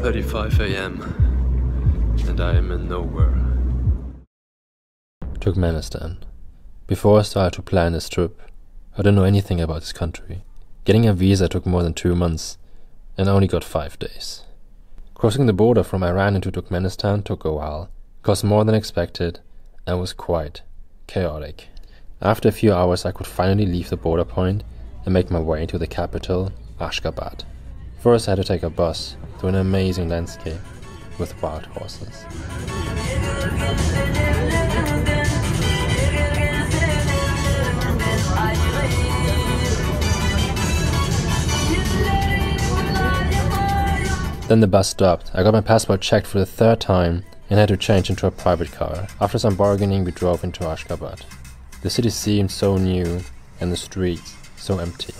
1.35 a.m. and I am in nowhere. Turkmenistan. Before I started to plan this trip, I didn't know anything about this country. Getting a visa took more than two months, and I only got five days. Crossing the border from Iran into Turkmenistan took a while, cost more than expected, and was quite chaotic. After a few hours, I could finally leave the border point and make my way into the capital, Ashgabat. First, I had to take a bus through an amazing landscape with wild horses. Then the bus stopped. I got my passport checked for the third time and had to change into a private car. After some bargaining, we drove into Ashgabat. The city seemed so new and the streets so empty.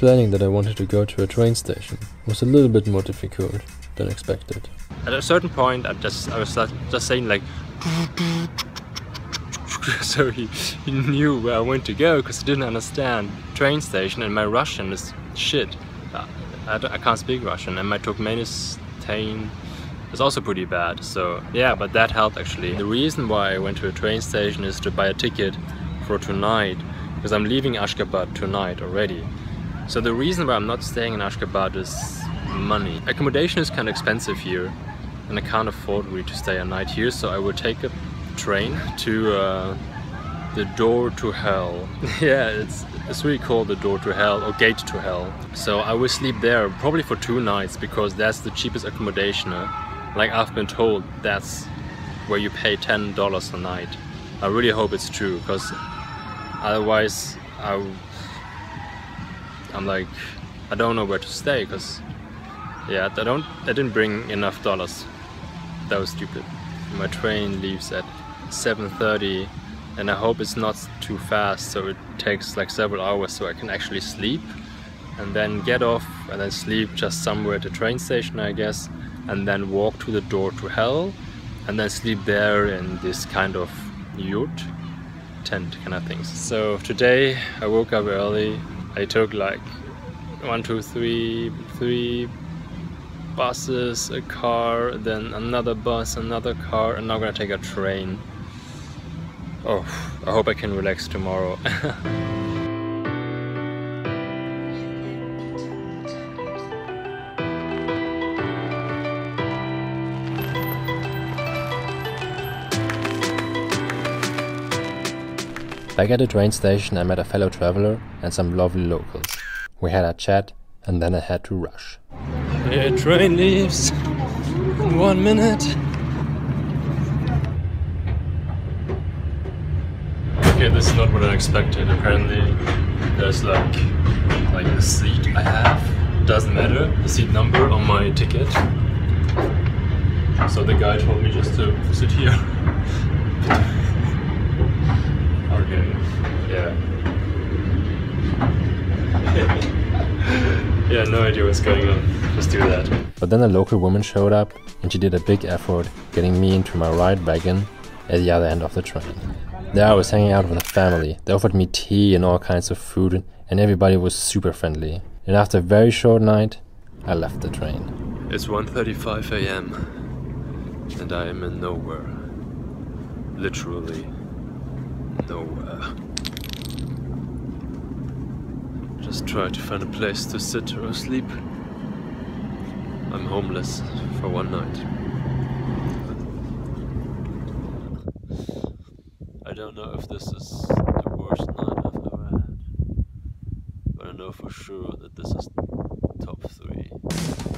Explaining that I wanted to go to a train station was a little bit more difficult than expected. At a certain point, I just I was just saying like, so he, he knew where I wanted to go because he didn't understand train station and my Russian is shit. I, I, I can't speak Russian and my Turkmenistan is also pretty bad. So yeah, but that helped actually. The reason why I went to a train station is to buy a ticket for tonight because I'm leaving Ashgabat tonight already. So the reason why I'm not staying in Ashgabat is money. Accommodation is kind of expensive here and I can't afford really to stay a night here so I will take a train to uh, the door to hell. yeah, it's, it's really called the door to hell or gate to hell. So I will sleep there probably for two nights because that's the cheapest accommodation. Uh, like I've been told that's where you pay $10 a night. I really hope it's true because otherwise I I'm like, I don't know where to stay because, yeah, I don't, I didn't bring enough dollars. That was stupid. My train leaves at 7.30 and I hope it's not too fast so it takes like several hours so I can actually sleep and then get off and then sleep just somewhere at the train station I guess and then walk to the door to hell and then sleep there in this kind of yurt tent kind of things. So today I woke up early I took like one, two, three, three buses, a car, then another bus, another car, and now I'm gonna take a train. Oh, I hope I can relax tomorrow. Back at the train station, I met a fellow traveler and some lovely locals. We had a chat, and then I had to rush. The train leaves in one minute. Okay, this is not what I expected. Apparently, there's like like the seat I have doesn't matter the seat number on my ticket. So the guy told me just to sit here. Okay. Yeah. yeah, no idea what's going on. Just do that. But then a local woman showed up and she did a big effort getting me into my ride wagon at the other end of the train. There I was hanging out with a family. They offered me tea and all kinds of food and everybody was super friendly. And after a very short night, I left the train. It's 1.35 a.m. and I am in nowhere. Literally nowhere. Just try to find a place to sit or sleep. I'm homeless for one night. I don't know if this is the worst night I've ever had, but I know for sure that this is top three.